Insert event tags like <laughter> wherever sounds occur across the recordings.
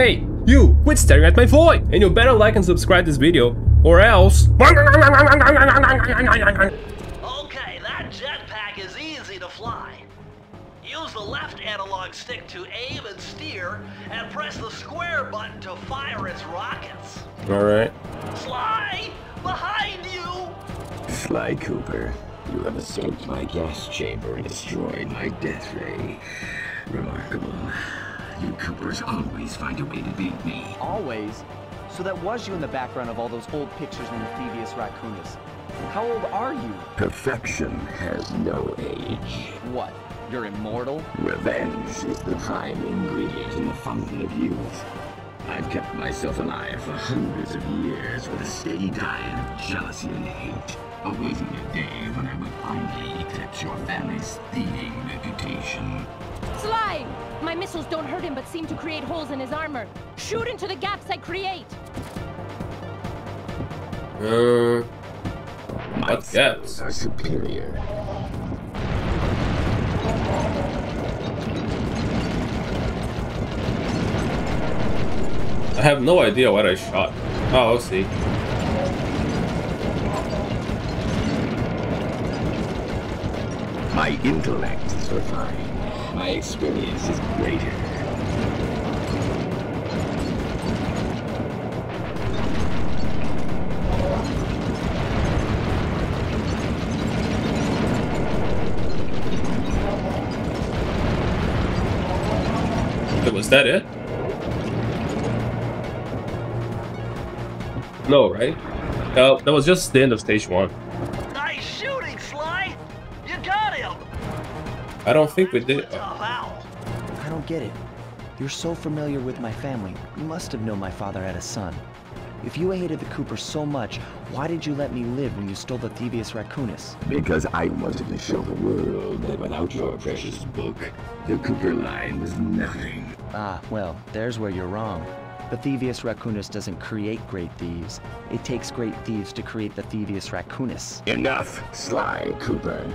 Hey, you, quit staring at my void! And you better like and subscribe this video, or else... Okay, that jetpack is easy to fly. Use the left analog stick to aim and steer, and press the square button to fire its rockets. Alright. Sly! Behind you! Sly Cooper, you have escaped my gas chamber and destroyed my death ray. Remarkable. You Coopers always find a way to beat me. Always? So that was you in the background of all those old pictures and the Thievius Raccoonus. How old are you? Perfection has no age. What? You're immortal? Revenge is the prime ingredient in the fountain of youth. I've kept myself alive for hundreds of years with a steady diet of jealousy and hate, awaiting a day when I will finally eclipse your family's thieving reputation. Sly! My missiles don't hurt him but seem to create holes in his armor. Shoot into the gaps I create! Uh... My What gaps? are superior. I have no idea what I shot. Oh, I'll see. My intellect is refined. My experience is greater. Was that it? No, right? Uh, that was just the end of stage one. I don't think we did. Tough owl. I don't get it. You're so familiar with my family. You must have known my father had a son. If you hated the Cooper so much, why did you let me live when you stole the Thievius Raccoonus? Because I wanted to show the world that without your precious book, the Cooper line was nothing. Ah, well, there's where you're wrong. The Thievius Raccoonus doesn't create great thieves. It takes great thieves to create the Thievius Raccoonus. Enough, Sly Cooper.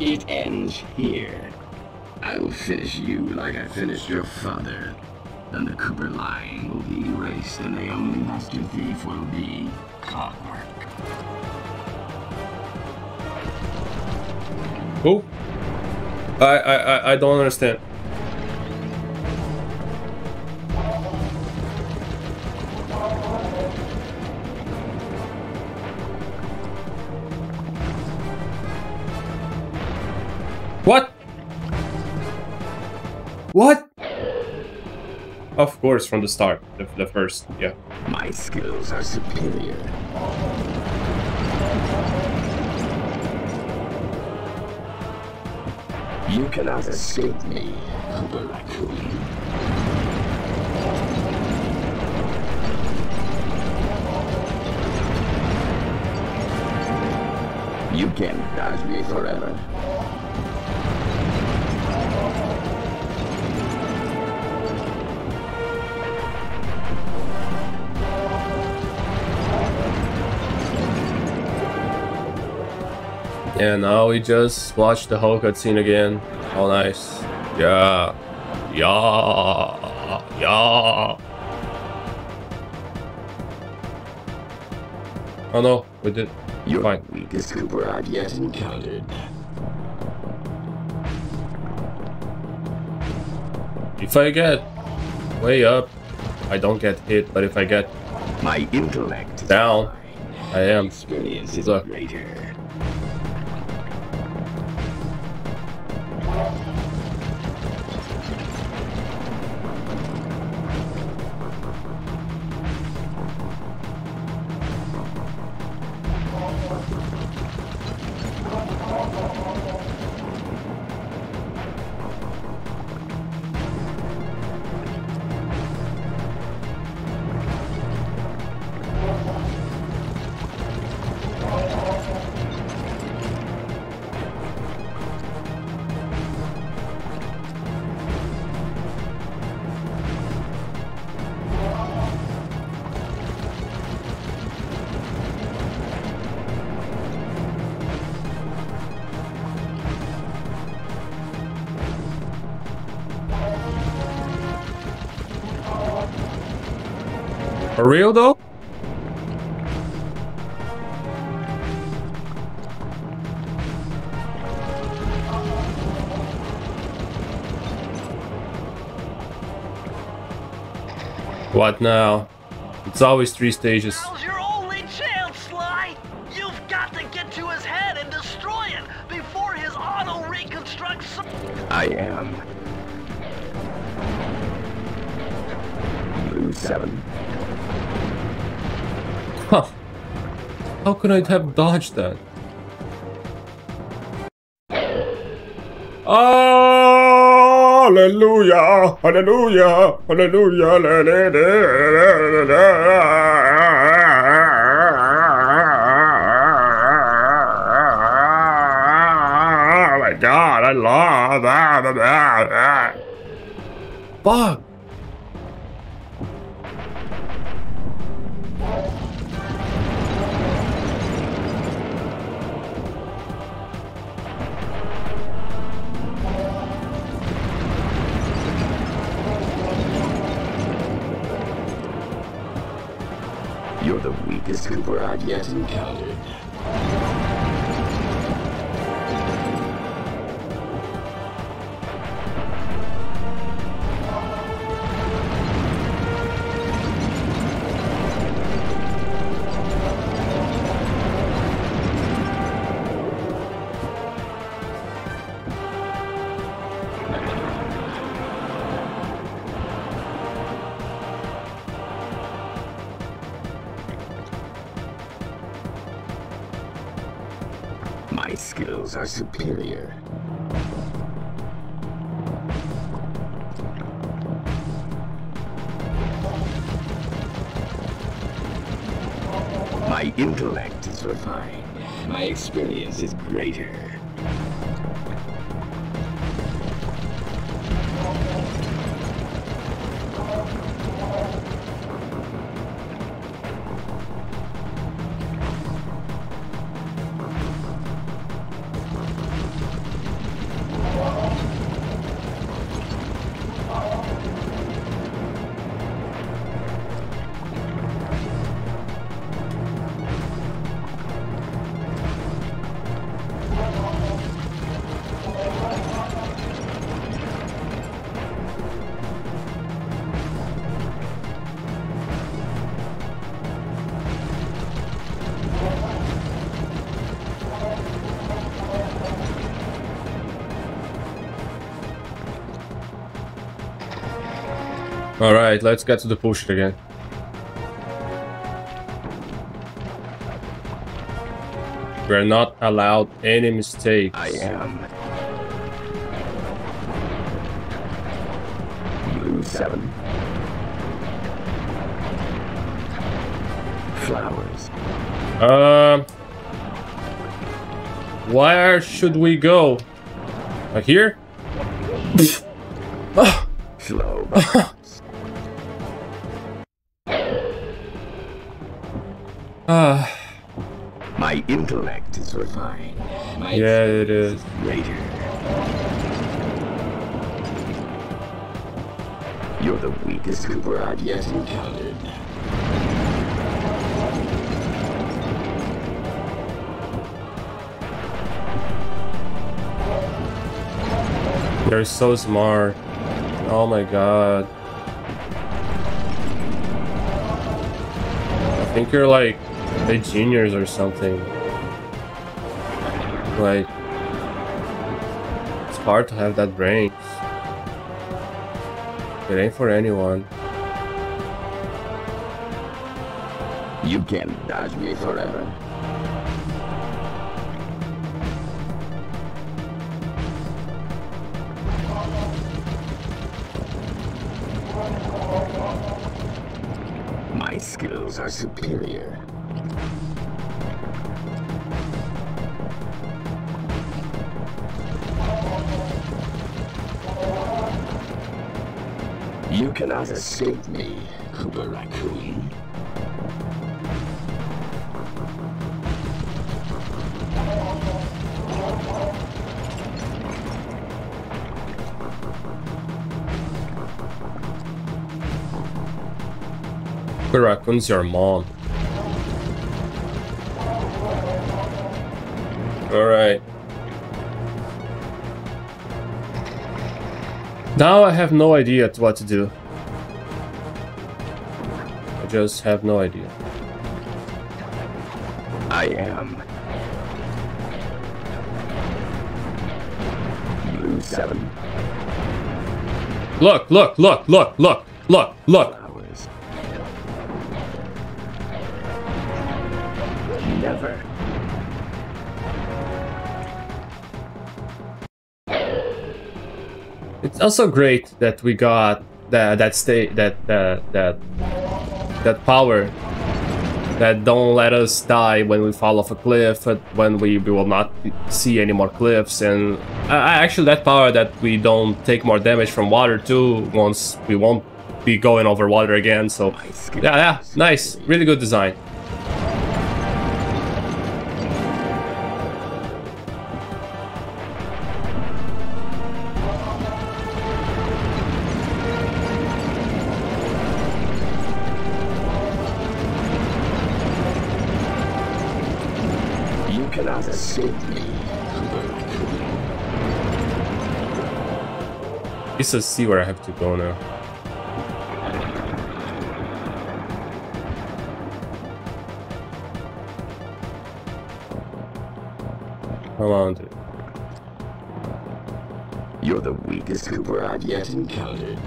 It ends here. I will finish you like I finished your father. Then the Cooper line will be erased and the only master thief will be Clockwerk. Who? I, I, I, I don't understand. What? Of course, from the start, the, the first, yeah. My skills are superior. You cannot escape me, Cooper Raccoon. You can't dodge me forever. Yeah, now we just watched the whole cutscene again. Oh, nice. Yeah. Yeah. Yeah. Oh no, we did. You're Fine. weakest Cooper I've yet encountered. If I get way up, I don't get hit, but if I get My intellect down. I am. Experience is Look. greater. Real though? What now? It's always three stages. Now's your only chance, Sly! You've got to get to his head and destroy it before his auto reconstructs. I am. Blue 7. How could I have dodged that? Hallelujah! Hallelujah! Hallelujah! la, la, la, la, la. Oh my god, I love that. Fuck! Weakest Cooper I've yet encountered. Skills are superior. My intellect is refined. My experience is greater. Alright, let's get to the push again. We're not allowed any mistakes. I am. Blue 7. Flowers. Um, where should we go? Like here? <laughs> Slow <laughs> Ah, My intellect is refined. My yeah, it is. greater. You're the weakest Cooper I've yet encountered. They're so smart. Oh my god. I think you're like a juniors or something. Like, it's hard to have that brain. It ain't for anyone. You can't dodge me forever. My skills are superior. You cannot escape me, Cooper Raccoon. The raccoon's your mom. Alright. Now I have no idea what to do. Just have no idea. I am. Blue 7 Look, look, look, look, look, look, look. Never. It's also great that we got that that state that that that that power that don't let us die when we fall off a cliff, but when we, we will not see any more cliffs, and uh, actually that power that we don't take more damage from water too. Once we won't be going over water again. So yeah, yeah, nice, really good design. Cannot escape me. Let's just see where I have to go now. Come on, dude. You're the weakest Cooper I've yet encountered.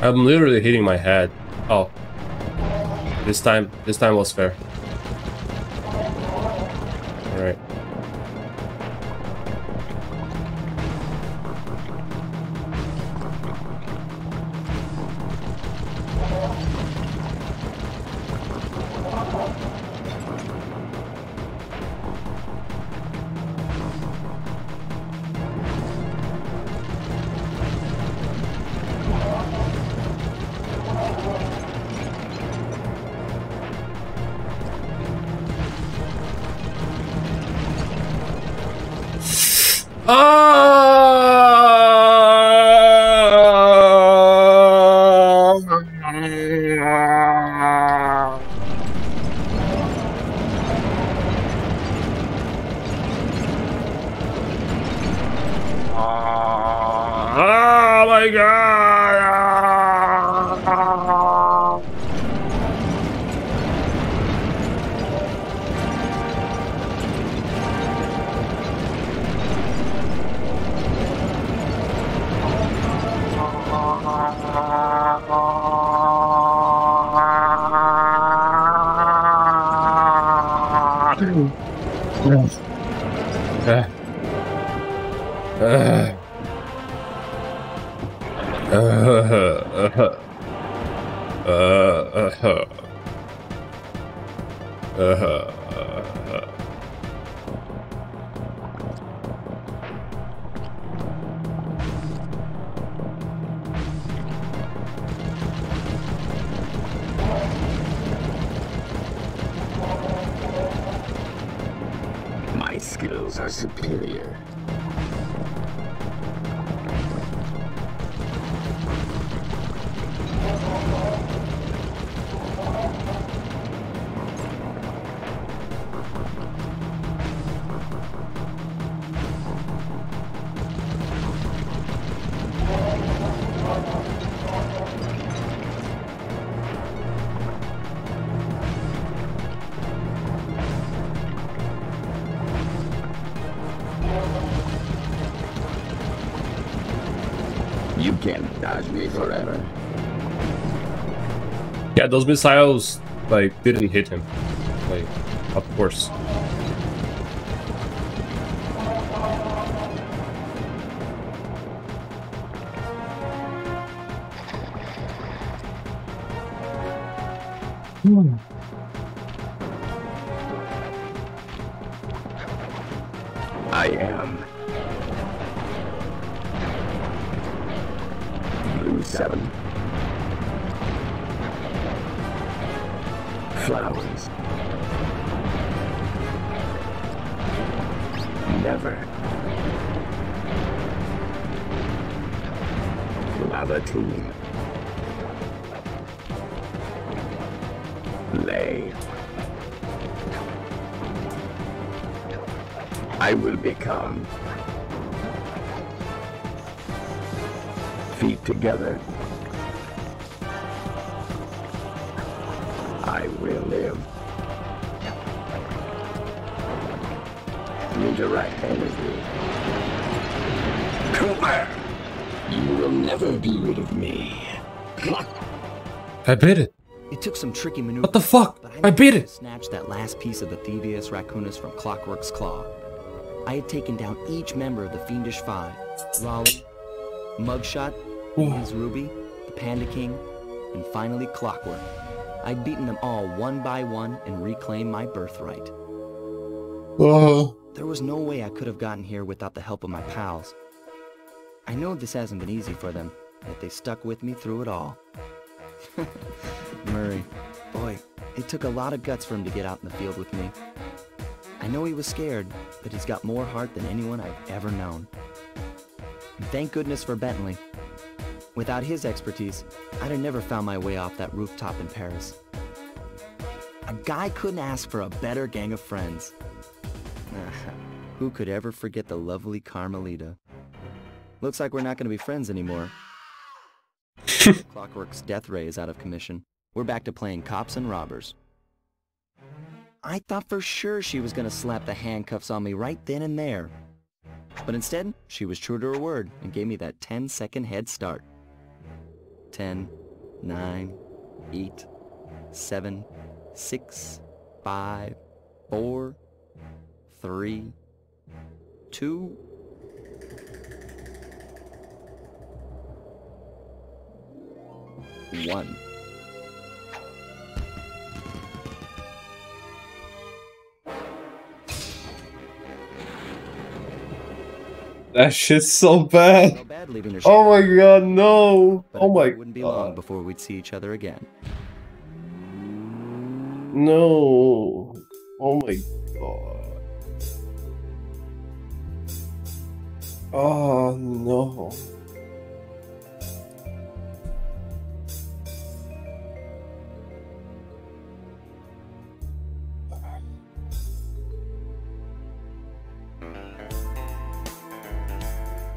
I'm literally hitting my head. Oh. This time, this time was fair. Oh uh, My skills are superior. Can't dodge me forever. Yeah, those missiles like didn't hit him. Like, of course. I am. Seven. Flowers. Never. Lavatine. Lay. I will become feet together. I will live. Redirect energy. Cooper! You will never be rid of me. I beat it. It took some tricky maneuvers. What the fuck? but I beat it. Snatched that last piece of the Thievius Raccoonus from Clockwerk's claw. I had taken down each member of the Fiendish Five: Raleigh, Muggshot, Louise Ruby, the Panda King, and finally Clockwerk. I'd beaten them all one by one and reclaimed my birthright. Oh. There was no way I could have gotten here without the help of my pals. I know this hasn't been easy for them, yet they stuck with me through it all. <laughs> Murray, boy, it took a lot of guts for him to get out in the field with me. I know he was scared, but he's got more heart than anyone I've ever known. Thank goodness for Bentley. Without his expertise, I'd have never found my way off that rooftop in Paris. A guy couldn't ask for a better gang of friends. <laughs> Who could ever forget the lovely Carmelita? Looks like we're not going to be friends anymore. <laughs> Clockwerk's death ray is out of commission. We're back to playing cops and robbers. I thought for sure she was going to slap the handcuffs on me right then and there. But instead, she was true to her word and gave me that 10 second head start. 10, 9, 8, 7, 6, 5, 4, 3, 2, one. That shit's so bad. No bad leaving her Oh my god, no. Oh my it wouldn't be long god. before we'd see each other again. No. Oh my god. Oh no.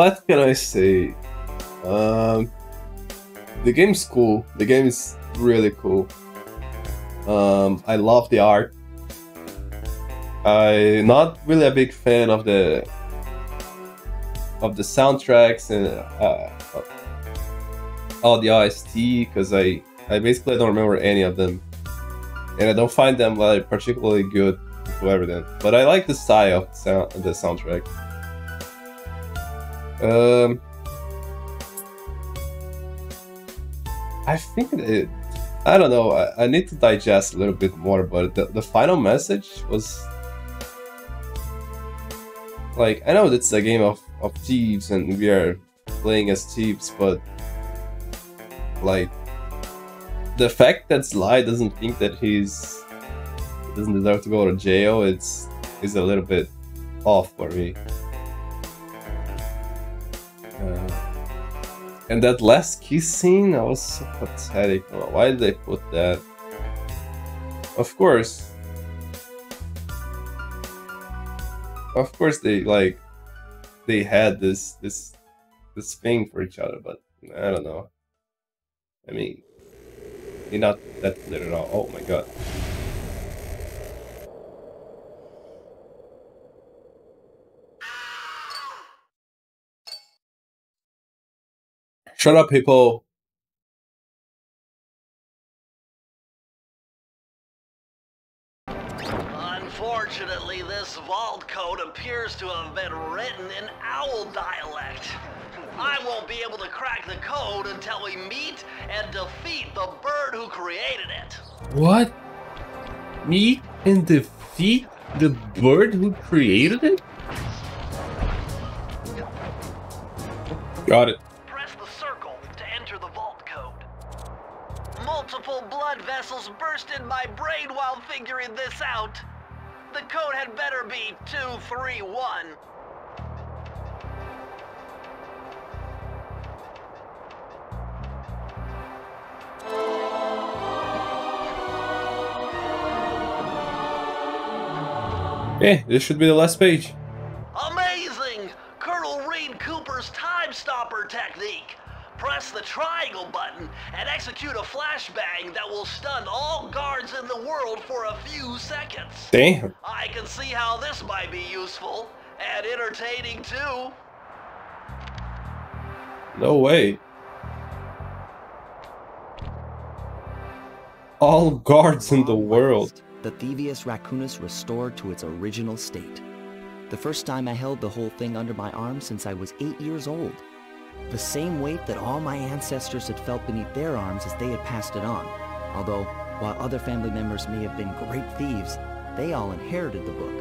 What can I say? Um, the game's cool. The game is really cool. Um, I love the art. I'm not really a big fan of the of the soundtracks and uh, all the OST because I I basically don't remember any of them, and I don't find them like particularly good to everything. But I like the style of the soundtrack. Um, I think it. I don't know. I, I need to digest a little bit more, but the, the final message was like I know it's a game of, of thieves and we are playing as thieves, but like the fact that Sly doesn't think that he's he doesn't deserve to go to jail, it's is a little bit off for me. Uh, and that last kiss scene, I was so pathetic. Why did they put that? Of course. Of course they like they had this this this thing for each other, but I don't know. I mean you're not that clear at all. Oh my god. Shut up, people. Unfortunately, this vault code appears to have been written in owl dialect. I won't be able to crack the code until we meet and defeat the bird who created it. What? Meet and defeat the bird who created it? Got it. blood vessels burst in my brain while figuring this out. The code had better be 231. Yeah, this should be the last page. Damn. I can see how this might be useful and entertaining too. No way. All guards in the world. The Thievius Raccoonus restored to its original state. The first time I held the whole thing under my arm since I was eight years old. The same weight that all my ancestors had felt beneath their arms as they had passed it on. Although, while other family members may have been great thieves, they all inherited the book.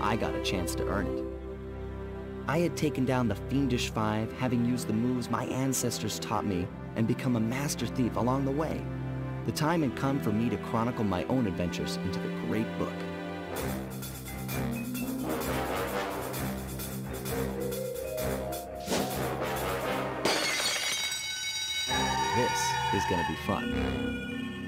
I got a chance to earn it. I had taken down the Fiendish Five, having used the moves my ancestors taught me, and become a master thief along the way. The time had come for me to chronicle my own adventures into the great book. This is gonna be fun.